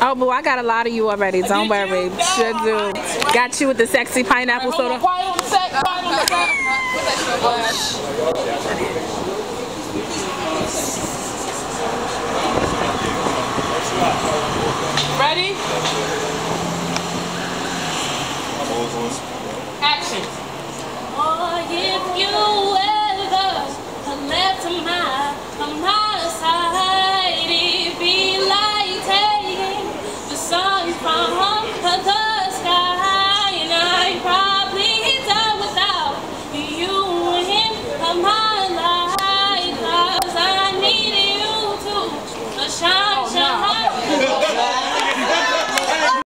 Oh, boo, I got a lot of you already. Don't worry. Should do. Got you with the sexy pineapple soda. Ready? Action.